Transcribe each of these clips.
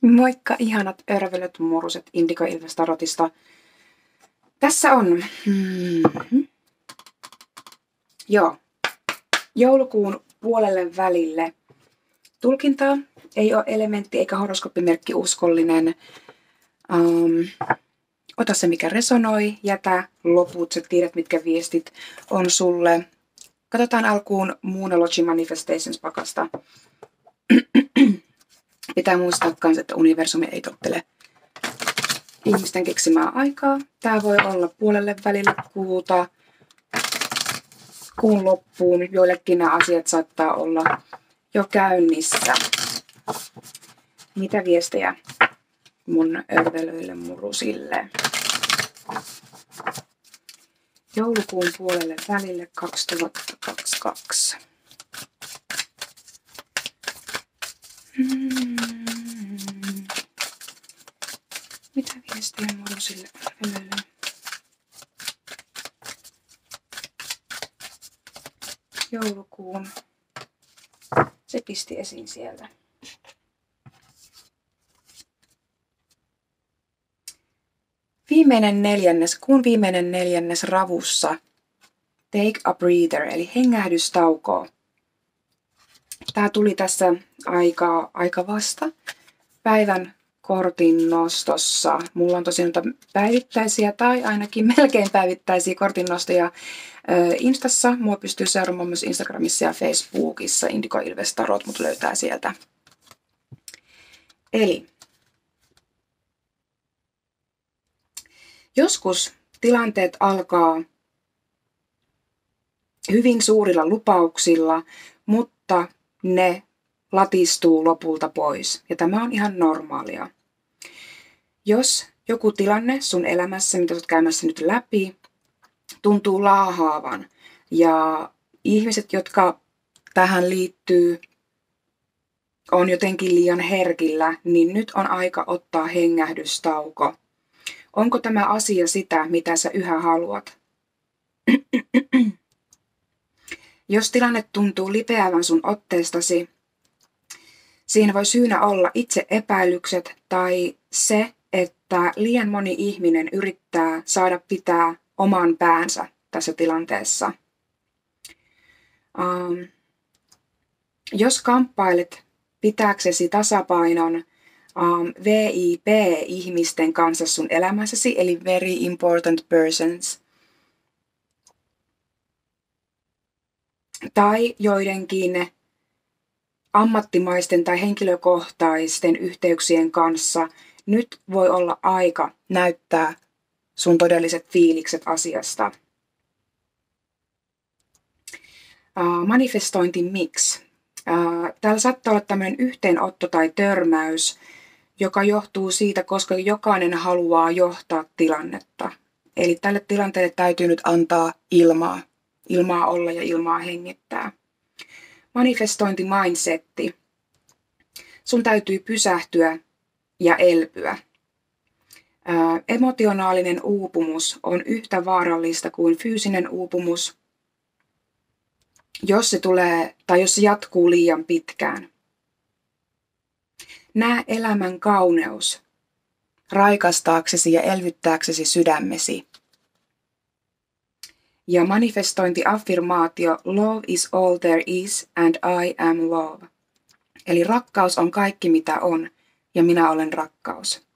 Moikka ihanat örvelöt muruset Indigo Ilvestarotista. Tässä on mm-hmm. joo, joulukuun puolelle välille tulkintaa. Ei ole elementti eikä horoskoppimerkki uskollinen. Um, ota se mikä resonoi, jätä loput, sä tiedät mitkä viestit on sulle. Katsotaan alkuun Moonology Manifestations pakasta. Pitää muistaa myös, että universumi ei tottele ihmisten keksimää aikaa. Tämä voi olla puolelle välille kuuta, kuun loppuun. Joillekin nämä asiat saattaa olla jo käynnissä. Mitä viestejä mun örvelöille murusille? Joulukuun puolelle välille 2022. Mitä viestiä murusille örvelöille? Joulukuun. Se pisti esiin siellä. Viimeinen neljännes, kuun viimeinen neljännes ravussa. Take a breather, eli hengähdystauko. Tämä tuli tässä aika, aika vasta päivän kortin nostossa. Mulla on tosiaan päivittäisiä tai ainakin melkein päivittäisiä kortinnostoja Instassa. Mua pystyy seuraamaan myös Instagramissa ja Facebookissa. Indigo Ilvestarot mut löytää sieltä. Eli joskus tilanteet alkaa hyvin suurilla lupauksilla, mutta ne latistuu lopulta pois. Ja tämä on ihan normaalia. Jos joku tilanne sun elämässä, mitä olet käymässä nyt läpi, tuntuu laahaavan ja ihmiset, jotka tähän liittyy, on jotenkin liian herkillä, niin nyt on aika ottaa hengähdystauko. Onko tämä asia sitä, mitä sä yhä haluat? Jos tilanne tuntuu lipeävän sun otteestasi, siinä voi syynä olla itse epäilykset tai se, että liian moni ihminen yrittää saada pitää oman päänsä tässä tilanteessa. Um, jos kamppailet pitääksesi tasapainon um, VIP-ihmisten kanssa sun elämässäsi, eli very important persons, tai joidenkin ammattimaisten tai henkilökohtaisten yhteyksien kanssa – nyt voi olla aika näyttää sun todelliset fiilikset asiasta. Manifestointi miksi? Täällä saattaa olla tämmöinen yhteenotto tai törmäys, joka johtuu siitä, koska jokainen haluaa johtaa tilannetta. Eli tälle tilanteelle täytyy nyt antaa ilmaa, ilmaa olla ja ilmaa hengittää. Manifestointi mindsetti. Sun täytyy pysähtyä ja elpyä. Emotionaalinen uupumus on yhtä vaarallista kuin fyysinen uupumus, jos se tulee tai jos se jatkuu liian pitkään. Näe elämän kauneus raikastaaksesi ja elvyttääksesi sydämesi. Ja manifestointi affirmaatio Love is all there is and I am love. Eli rakkaus on kaikki mitä on ja minä olen rakkaus.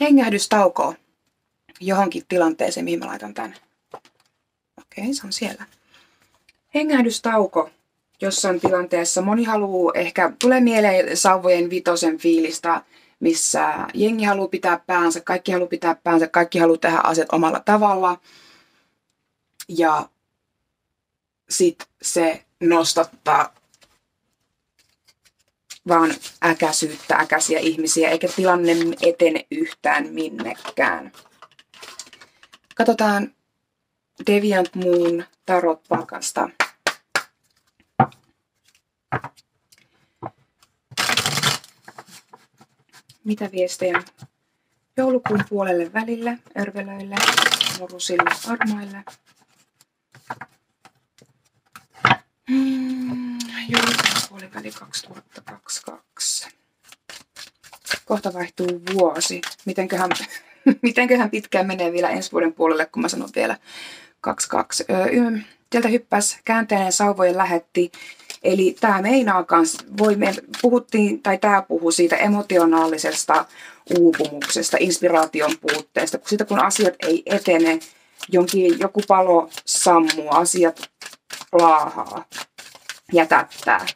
Hengähdystauko johonkin tilanteeseen, mihin mä laitan tämän. Okei, se on siellä. Hengähdystauko jossain tilanteessa. Moni haluaa ehkä, tulee mieleen sauvojen vitosen fiilistä, missä jengi haluaa pitää päänsä, kaikki haluaa pitää päänsä, kaikki haluaa tehdä asiat omalla tavalla. Ja sitten se nostattaa vaan äkäsyyttä, äkäisiä ihmisiä, eikä tilanne etene yhtään minnekään. Katsotaan Deviant Moon tarot-pakasta. Mitä viestejä joulukuun puolelle välille, örvelöille, murusille, armaille? Hmm, joulukuun puoliväli 2022. kohta vaihtuu vuosi. Mitenköhän, mitenköhän pitkään menee vielä ensi vuoden puolelle, kun mä sanon vielä 22. Öö, sieltä hyppäs käänteinen sauvojen lähetti. Eli tämä meinaa kans, voi, me puhuttiin, tai tämä puhuu siitä emotionaalisesta uupumuksesta, inspiraation puutteesta, kun siitä kun asiat ei etene, jonkin, joku palo sammuu, asiat laahaa, jätättää.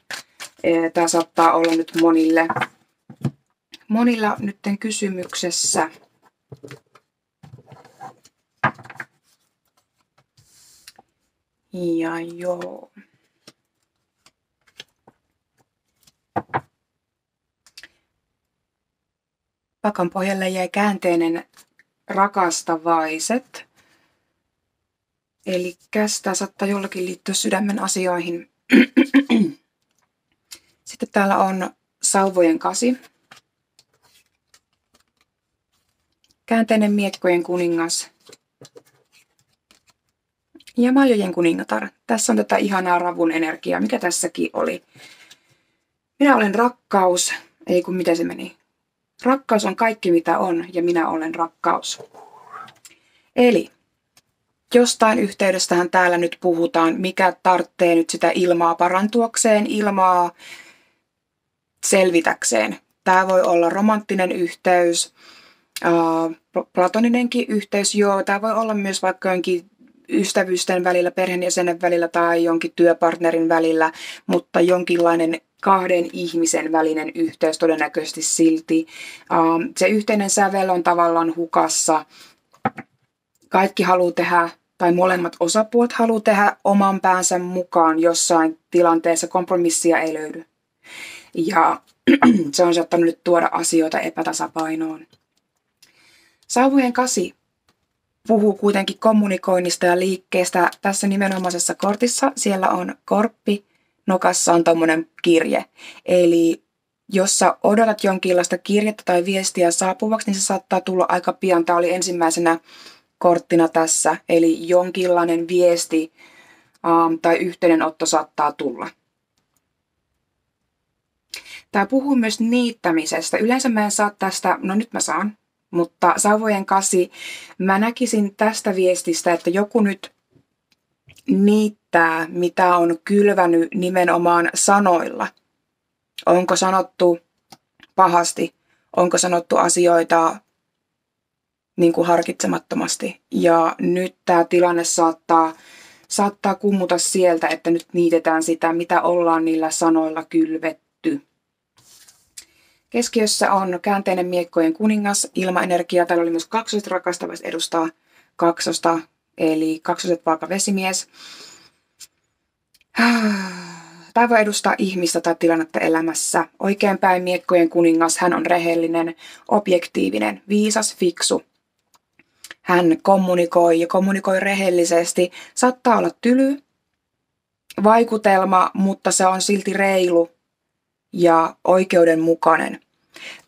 Tämä saattaa olla nyt monille, monilla nytten kysymyksessä. Ja joo. Pakan pohjalle jäi käänteinen rakastavaiset. Eli tämä saattaa jollakin liittyä sydämen asioihin. Sitten täällä on sauvojen kasi. Käänteinen miekkojen kuningas. Ja maljojen kuningatar. Tässä on tätä ihanaa ravun energiaa, mikä tässäkin oli. Minä olen rakkaus, ei kun miten se meni. Rakkaus on kaikki mitä on ja minä olen rakkaus. Eli jostain yhteydestähän täällä nyt puhutaan, mikä tarvitsee nyt sitä ilmaa parantuakseen, ilmaa selvitäkseen. Tämä voi olla romanttinen yhteys, platoninenkin yhteys, joo. Tämä voi olla myös vaikka jonkin ystävysten välillä, perheenjäsenen välillä tai jonkin työpartnerin välillä, mutta jonkinlainen kahden ihmisen välinen yhteys todennäköisesti silti. Se yhteinen sävel on tavallaan hukassa. Kaikki haluaa tehdä tai molemmat osapuolet haluaa tehdä oman päänsä mukaan jossain tilanteessa, kompromissia ei löydy. Ja se on saattanut nyt tuoda asioita epätasapainoon. Saavujen kasi puhuu kuitenkin kommunikoinnista ja liikkeestä. Tässä nimenomaisessa kortissa siellä on korppi, nokassa on tuommoinen kirje. Eli jos sä odotat jonkinlaista kirjettä tai viestiä saapuvaksi, niin se saattaa tulla aika pian. Tämä oli ensimmäisenä korttina tässä, eli jonkinlainen viesti um, tai yhteydenotto saattaa tulla. Tämä puhuu myös niittämisestä. Yleensä mä en saa tästä, no nyt mä saan, mutta Savojen kasi, mä näkisin tästä viestistä, että joku nyt niittää, mitä on kylvänyt nimenomaan sanoilla. Onko sanottu pahasti, onko sanottu asioita niin kuin harkitsemattomasti. Ja nyt tämä tilanne saattaa, saattaa kummuta sieltä, että nyt niitetään sitä, mitä ollaan niillä sanoilla kylvetty. Keskiössä on käänteinen miekkojen kuningas, ilmaenergia. Täällä oli myös kaksoset rakastavat edustaa kaksosta, eli kaksoset vaaka vesimies. Tämä voi edustaa ihmistä tai tilannetta elämässä. Oikeinpäin miekkojen kuningas, hän on rehellinen, objektiivinen, viisas, fiksu. Hän kommunikoi ja kommunikoi rehellisesti. Saattaa olla tyly, vaikutelma, mutta se on silti reilu ja oikeudenmukainen.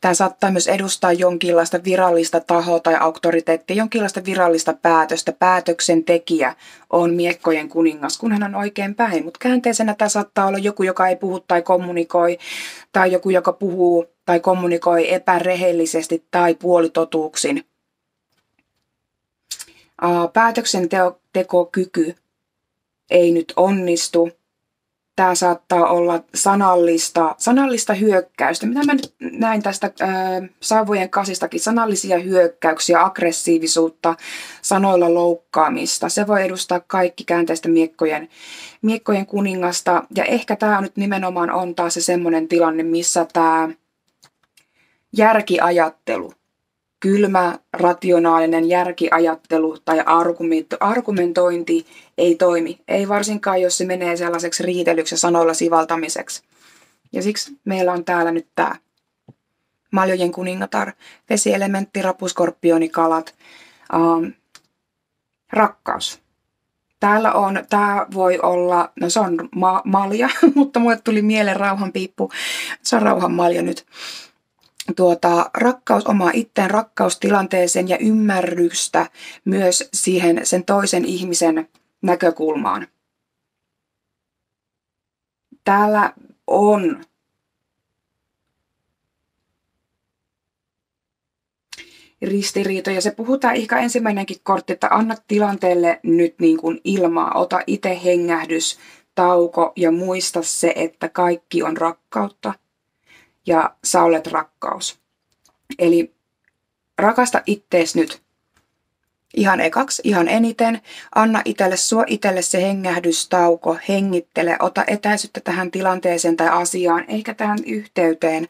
Tämä saattaa myös edustaa jonkinlaista virallista tahoa tai auktoriteettia, jonkinlaista virallista päätöstä. Päätöksentekijä on miekkojen kuningas, kun hän on oikein päin. Mutta käänteisenä tämä saattaa olla joku, joka ei puhu tai kommunikoi, tai joku, joka puhuu tai kommunikoi epärehellisesti tai puolitotuuksin. Päätöksentekokyky ei nyt onnistu tämä saattaa olla sanallista, sanallista hyökkäystä. Mitä mä nyt näin tästä saavujen kasistakin, sanallisia hyökkäyksiä, aggressiivisuutta, sanoilla loukkaamista. Se voi edustaa kaikki käänteistä miekkojen, miekkojen kuningasta. Ja ehkä tämä nyt nimenomaan on taas se semmoinen tilanne, missä tämä järkiajattelu – kylmä, rationaalinen järkiajattelu tai argumentointi ei toimi. Ei varsinkaan, jos se menee sellaiseksi riitelyksi ja sanoilla sivaltamiseksi. Ja siksi meillä on täällä nyt tämä maljojen kuningatar, vesielementti, rapuskorpioni, kalat, um, rakkaus. Täällä on, tämä voi olla, no se on ma- malja, mutta mulle tuli mieleen rauhanpiippu. Se on rauhan malja nyt tuota, rakkaus omaa itteen, rakkaustilanteeseen ja ymmärrystä myös siihen sen toisen ihmisen näkökulmaan. Täällä on ristiriitoja. Se puhutaan ehkä ensimmäinenkin kortti, että anna tilanteelle nyt niin kuin ilmaa, ota itse hengähdys, tauko ja muista se, että kaikki on rakkautta ja sä olet rakkaus. Eli rakasta ittees nyt ihan ekaksi, ihan eniten. Anna itselle, suo itselle se hengähdystauko, hengittele, ota etäisyyttä tähän tilanteeseen tai asiaan, eikä tähän yhteyteen.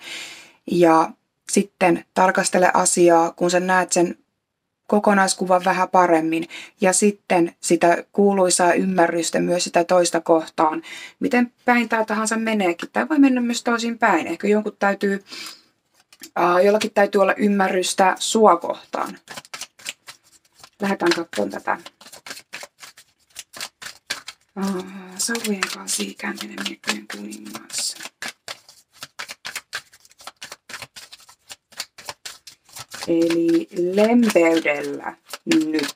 Ja sitten tarkastele asiaa, kun sä näet sen kokonaiskuvan vähän paremmin ja sitten sitä kuuluisaa ymmärrystä myös sitä toista kohtaan. Miten päin tämä tahansa meneekin. Tämä voi mennä myös toisin päin. Ehkä jonkun täytyy, uh, jollakin täytyy olla ymmärrystä sua kohtaan. Lähdetään katsomaan tätä. Sauvojen kanssa ikääntyinen miekkojen kuningas. Eli lempeydellä nyt.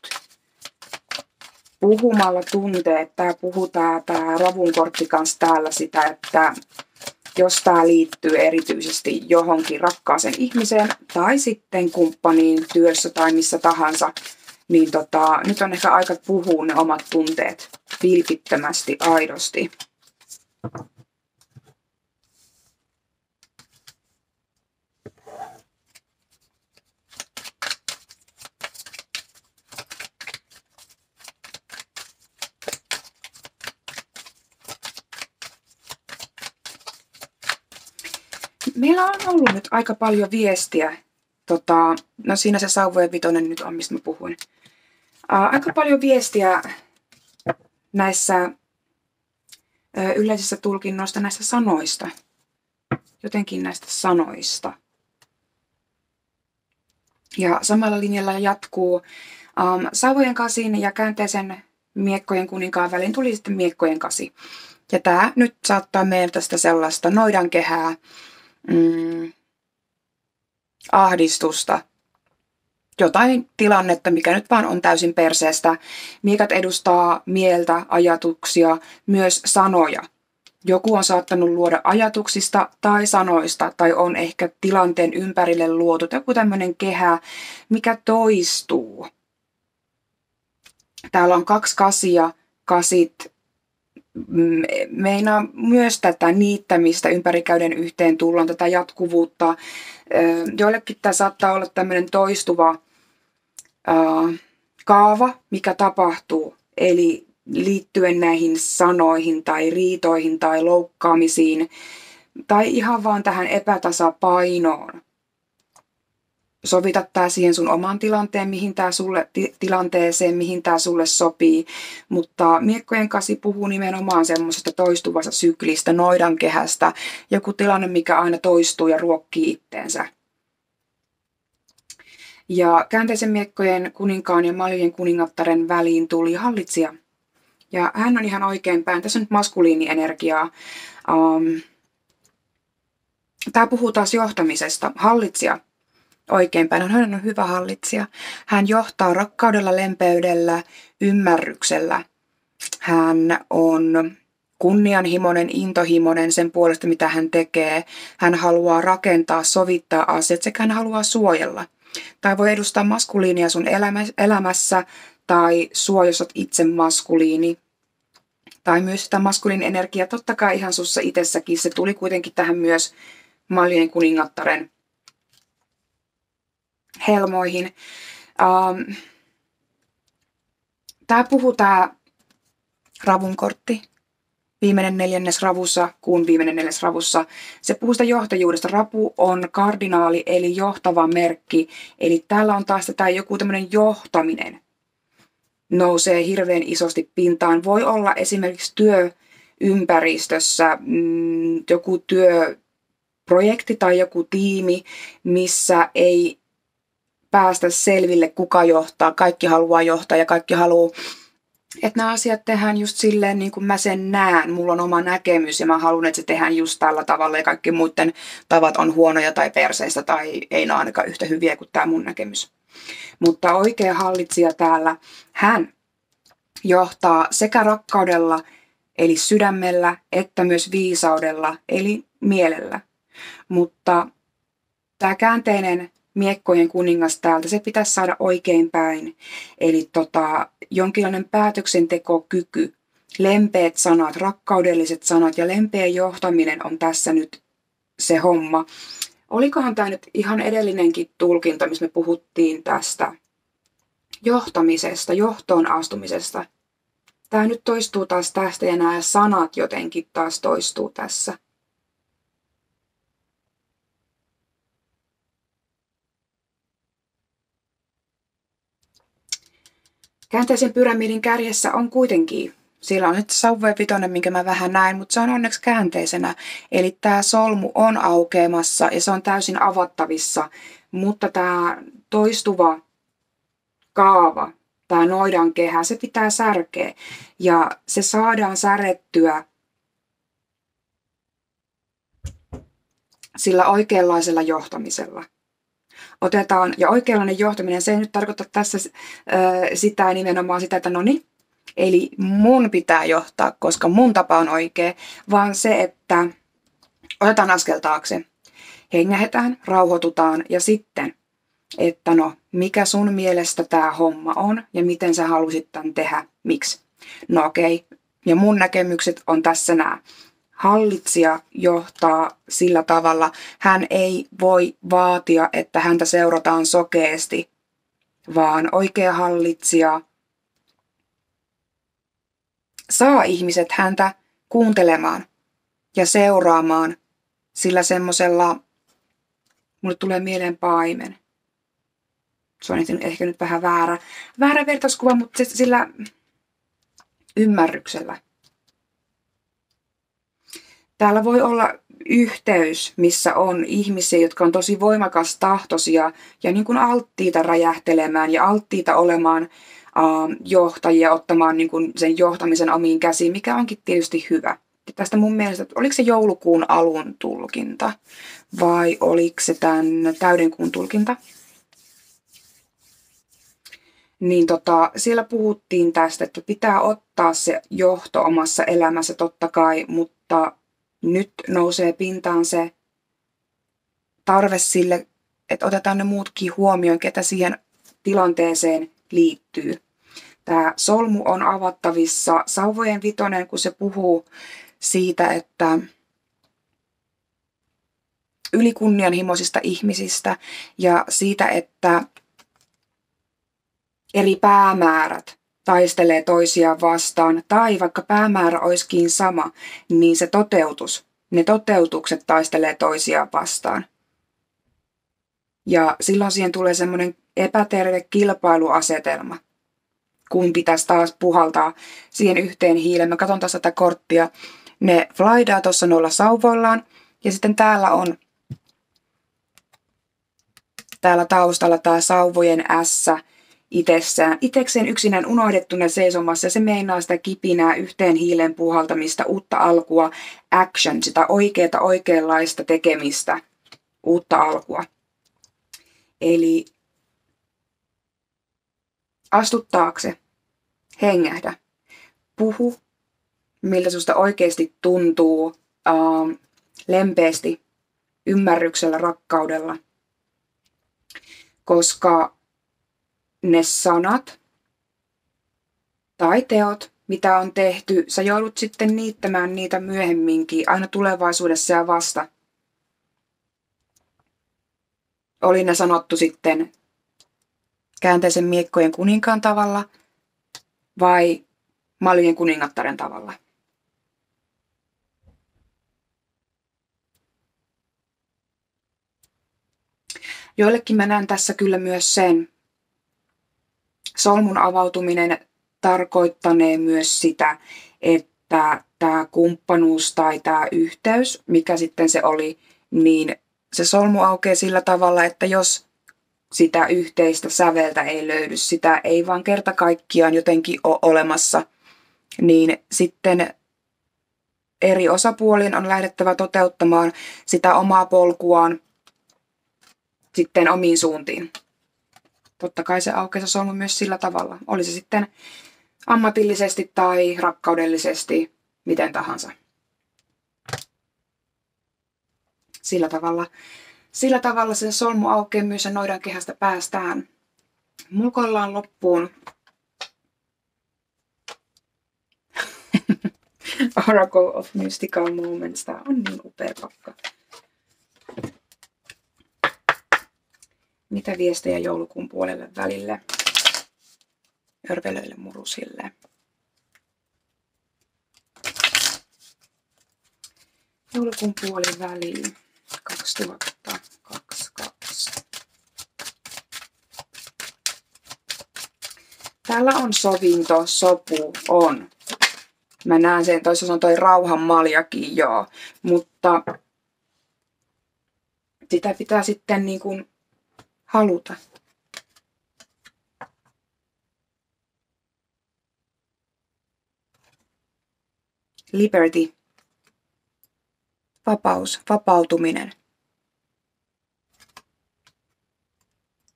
Puhumalla tunteet, tämä puhutaan tämä ravun kortti kanssa täällä sitä, että jos tämä liittyy erityisesti johonkin rakkaaseen ihmiseen tai sitten kumppaniin työssä tai missä tahansa, niin tota, nyt on ehkä aika puhua ne omat tunteet vilpittömästi, aidosti. Meillä on ollut nyt aika paljon viestiä. Tota, no siinä se sauvojen vitonen nyt on, mistä mä puhuin. Ää, aika paljon viestiä näissä ää, yleisissä tulkinnoista näistä sanoista. Jotenkin näistä sanoista. Ja samalla linjalla jatkuu um, sauvojen kasin ja käänteisen miekkojen kuninkaan väliin tuli sitten miekkojen kasi. Ja tämä nyt saattaa meiltä tästä sellaista noidankehää, mm, ahdistusta, jotain tilannetta, mikä nyt vaan on täysin perseestä. Miekat edustaa mieltä, ajatuksia, myös sanoja. Joku on saattanut luoda ajatuksista tai sanoista, tai on ehkä tilanteen ympärille luotu joku tämmöinen kehä, mikä toistuu. Täällä on kaksi kasia. Kasit meinaa myös tätä niittämistä ympärikäyden yhteen tullaan, tätä jatkuvuutta. Joillekin tämä saattaa olla tämmöinen toistuva kaava, mikä tapahtuu, eli liittyen näihin sanoihin tai riitoihin tai loukkaamisiin tai ihan vaan tähän epätasapainoon sovita tämä siihen sun omaan tilanteen, mihin tää sulle, ti- tilanteeseen, mihin tämä sulle sopii. Mutta miekkojen kasi puhuu nimenomaan semmoisesta toistuvasta syklistä, noidankehästä, joku tilanne, mikä aina toistuu ja ruokkii itteensä. Ja käänteisen miekkojen kuninkaan ja maljojen kuningattaren väliin tuli hallitsija. Ja hän on ihan oikein päin. Tässä on nyt maskuliinienergiaa. Um, Tämä puhuu taas johtamisesta. Hallitsija oikeinpäin. Hän on hyvä hallitsija. Hän johtaa rakkaudella, lempeydellä, ymmärryksellä. Hän on kunnianhimoinen, intohimoinen sen puolesta, mitä hän tekee. Hän haluaa rakentaa, sovittaa asiat sekä hän haluaa suojella. Tai voi edustaa maskuliinia sun elämässä tai sua, jos olet itse maskuliini. Tai myös sitä maskuliin energia, totta kai ihan sussa itsessäkin. Se tuli kuitenkin tähän myös Maljen kuningattaren helmoihin. Um, tämä puhuu tämä ravunkortti, viimeinen neljännes ravussa, kuun viimeinen neljännes ravussa. Se puhuu sitä johtajuudesta. Rapu on kardinaali eli johtava merkki. Eli täällä on taas tätä joku tämmöinen johtaminen nousee hirveän isosti pintaan. Voi olla esimerkiksi työympäristössä mm, joku työprojekti tai joku tiimi, missä ei päästä selville, kuka johtaa. Kaikki haluaa johtaa ja kaikki haluaa, että nämä asiat tehdään just silleen, niin kuin mä sen näen. Mulla on oma näkemys ja mä haluan, että se tehdään just tällä tavalla ja kaikki muiden tavat on huonoja tai perseistä tai ei ne ainakaan yhtä hyviä kuin tämä mun näkemys. Mutta oikea hallitsija täällä, hän johtaa sekä rakkaudella, eli sydämellä, että myös viisaudella, eli mielellä. Mutta tämä käänteinen miekkojen kuningas täältä, se pitäisi saada oikein päin. Eli tota, jonkinlainen päätöksentekokyky, lempeät sanat, rakkaudelliset sanat ja lempeä johtaminen on tässä nyt se homma. Olikohan tämä nyt ihan edellinenkin tulkinta, missä me puhuttiin tästä johtamisesta, johtoon astumisesta. Tämä nyt toistuu taas tästä ja nämä sanat jotenkin taas toistuu tässä. Käänteisen pyramidin kärjessä on kuitenkin, siellä on nyt sauvojen vitonen, minkä mä vähän näin, mutta se on onneksi käänteisenä. Eli tämä solmu on aukeamassa ja se on täysin avattavissa, mutta tämä toistuva kaava, tämä noidan kehä, se pitää särkeä ja se saadaan särettyä sillä oikeanlaisella johtamisella otetaan, ja oikeanlainen johtaminen, se ei nyt tarkoita tässä sitä nimenomaan sitä, että no niin, eli mun pitää johtaa, koska mun tapa on oikea, vaan se, että otetaan askel taakse, hengähetään, rauhoitutaan ja sitten, että no, mikä sun mielestä tämä homma on ja miten sä halusit tämän tehdä, miksi. No okei, okay. ja mun näkemykset on tässä nämä hallitsija johtaa sillä tavalla, hän ei voi vaatia, että häntä seurataan sokeasti, vaan oikea hallitsija saa ihmiset häntä kuuntelemaan ja seuraamaan sillä mulle tulee mieleen paimen. Se on ehkä nyt vähän väärä, väärä vertauskuva, mutta sillä ymmärryksellä täällä voi olla yhteys, missä on ihmisiä, jotka on tosi voimakas tahtoisia ja niin kuin alttiita räjähtelemään ja alttiita olemaan uh, johtajia, ottamaan niin kuin sen johtamisen omiin käsiin, mikä onkin tietysti hyvä. Ja tästä mun mielestä, että oliko se joulukuun alun tulkinta vai oliko se tämän täydenkuun tulkinta? Niin tota, siellä puhuttiin tästä, että pitää ottaa se johto omassa elämässä totta kai, mutta nyt nousee pintaan se tarve sille, että otetaan ne muutkin huomioon, ketä siihen tilanteeseen liittyy. Tämä solmu on avattavissa. Sauvojen vitonen, kun se puhuu siitä, että ylikunnianhimoisista ihmisistä ja siitä, että eri päämäärät taistelee toisiaan vastaan, tai vaikka päämäärä olisikin sama, niin se toteutus, ne toteutukset taistelee toisiaan vastaan. Ja silloin siihen tulee semmoinen epäterve kilpailuasetelma, kun pitäisi taas puhaltaa siihen yhteen hiileen. Mä katson tässä tätä korttia. Ne flydaa tuossa noilla sauvoillaan, ja sitten täällä on täällä taustalla tämä sauvojen S, itsessään, itekseen yksinään unohdettuna seisomassa se meinaa sitä kipinää yhteen hiilen puhaltamista, uutta alkua, action, sitä oikeaa oikeanlaista tekemistä, uutta alkua. Eli astu taakse, hengähdä, puhu, miltä susta oikeasti tuntuu, uh, lempeästi, ymmärryksellä, rakkaudella. Koska ne sanat tai teot, mitä on tehty, sä joudut sitten niittämään niitä myöhemminkin, aina tulevaisuudessa ja vasta. Oli ne sanottu sitten käänteisen miekkojen kuninkaan tavalla vai maljen kuningattaren tavalla. Joillekin mä näen tässä kyllä myös sen, solmun avautuminen tarkoittanee myös sitä, että tämä kumppanuus tai tämä yhteys, mikä sitten se oli, niin se solmu aukeaa sillä tavalla, että jos sitä yhteistä säveltä ei löydy, sitä ei vaan kerta kaikkiaan jotenkin ole olemassa, niin sitten eri osapuolien on lähdettävä toteuttamaan sitä omaa polkuaan sitten omiin suuntiin totta kai se aukeaa solmu myös sillä tavalla. Oli se sitten ammatillisesti tai rakkaudellisesti, miten tahansa. Sillä tavalla Sillä tavalla se solmu aukeaa myös ja noidan kehästä päästään. Mulkoillaan loppuun Oracle of Mystical Moments. Tämä on niin upea pakka. Mitä viestejä joulukuun puolelle välille? Örvelöille murusille. Joulukuun puoli väliin 2022. Täällä on sovinto, sopu, on. Mä näen sen, toisessa on toi rauhan maljakin, joo. Mutta sitä pitää sitten niin kuin haluta. Liberty. Vapaus, vapautuminen.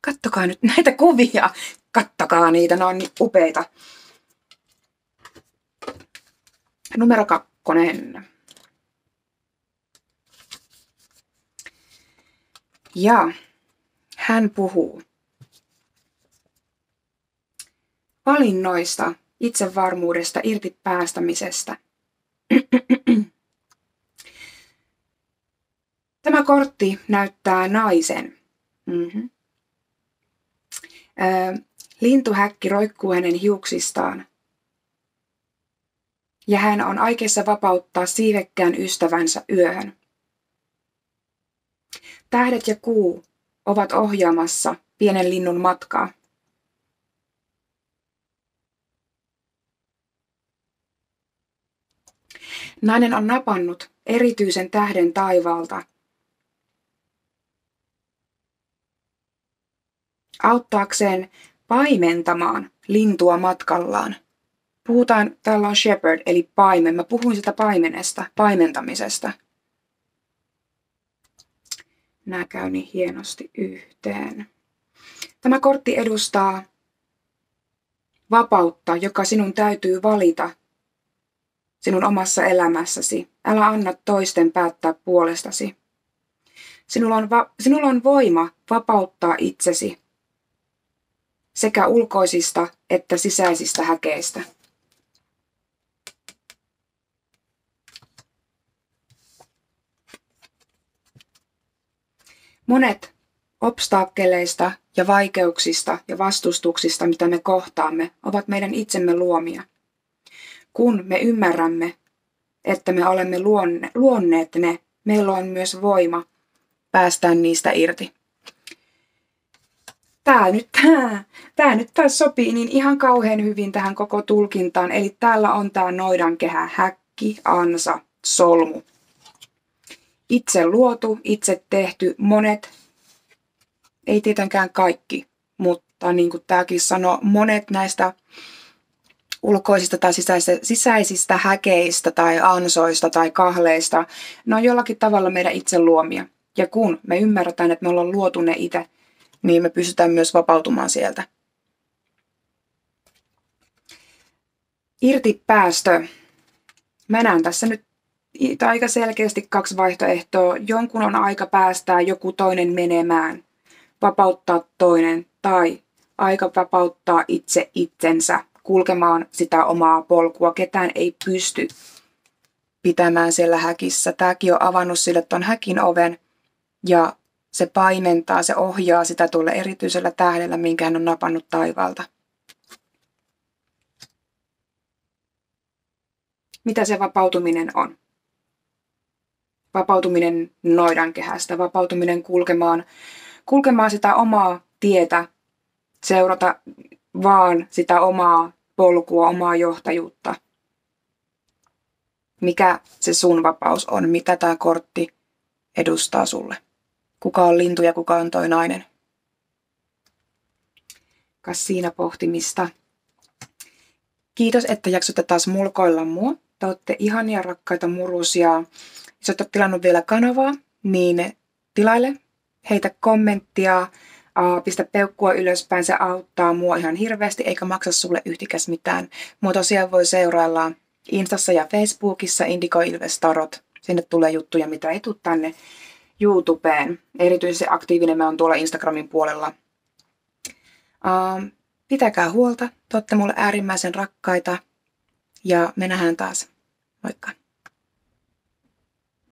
Kattokaa nyt näitä kuvia. Kattokaa niitä, ne on niin upeita. Numero kakkonen. Ja hän puhuu valinnoista, itsevarmuudesta, irti päästämisestä. Tämä kortti näyttää naisen. Mm-hmm. lintuhäkki roikkuu hänen hiuksistaan. Ja hän on aikeissa vapauttaa siivekkään ystävänsä yöhön. Tähdet ja kuu ovat ohjaamassa pienen linnun matkaa. Nainen on napannut erityisen tähden taivaalta auttaakseen paimentamaan lintua matkallaan. Puhutaan, täällä on shepherd, eli paimen. Mä puhuin sitä paimenesta, paimentamisesta – Nämä käy niin hienosti yhteen. Tämä kortti edustaa vapautta, joka sinun täytyy valita sinun omassa elämässäsi. Älä anna toisten päättää puolestasi. Sinulla on, va- sinulla on voima vapauttaa itsesi sekä ulkoisista että sisäisistä häkeistä. Monet obstakkeleista ja vaikeuksista ja vastustuksista, mitä me kohtaamme, ovat meidän itsemme luomia. Kun me ymmärrämme, että me olemme luonne, luonneet ne, meillä on myös voima päästää niistä irti. Tämä nyt, tämä, tämä nyt taas sopii niin ihan kauhean hyvin tähän koko tulkintaan. Eli täällä on tämä noidankehä, häkki, ansa, solmu itse luotu, itse tehty, monet, ei tietenkään kaikki, mutta niin kuin tämäkin sanoi, monet näistä ulkoisista tai sisäisistä, sisäisistä häkeistä tai ansoista tai kahleista, ne on jollakin tavalla meidän itse luomia. Ja kun me ymmärretään, että me ollaan luotu ne itse, niin me pystytään myös vapautumaan sieltä. Irti päästö. Mä näen tässä nyt aika selkeästi kaksi vaihtoehtoa. Jonkun on aika päästää joku toinen menemään, vapauttaa toinen tai aika vapauttaa itse itsensä kulkemaan sitä omaa polkua. Ketään ei pysty pitämään siellä häkissä. Tämäkin on avannut sille tuon häkin oven ja se paimentaa, se ohjaa sitä tuolle erityisellä tähdellä, minkä hän on napannut taivaalta. Mitä se vapautuminen on? Vapautuminen noidankehästä, vapautuminen kulkemaan, kulkemaan sitä omaa tietä, seurata vaan sitä omaa polkua, omaa johtajuutta. Mikä se sun vapaus on, mitä tämä kortti edustaa sulle? Kuka on lintu ja kuka on toi nainen? Kas siinä pohtimista. Kiitos, että jaksotte taas mulkoilla mua. Te olette ihania rakkaita murusia jos olet tilannut vielä kanavaa, niin tilaile, heitä kommenttia, pistä peukkua ylöspäin, se auttaa mua ihan hirveästi, eikä maksa sulle yhtikäs mitään. Mua tosiaan voi seurailla Instassa ja Facebookissa Indigo Ilves Tarot. Sinne tulee juttuja, mitä ei tule tänne YouTubeen. Erityisesti aktiivinen mä oon tuolla Instagramin puolella. Pitäkää huolta, te olette mulle äärimmäisen rakkaita ja me nähdään taas. Moikka!